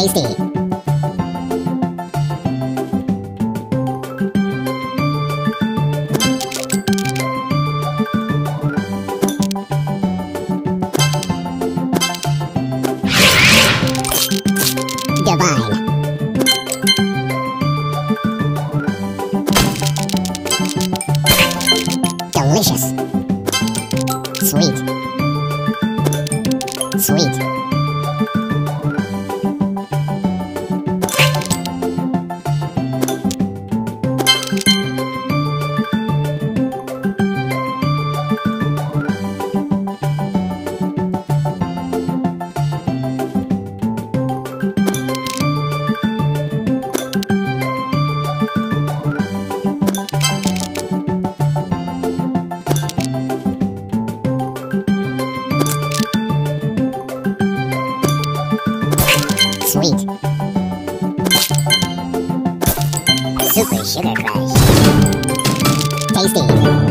Tasty. Divine. Delicious. Sweet. Sweet. Sweet. Super Sugar Crush. Tasty.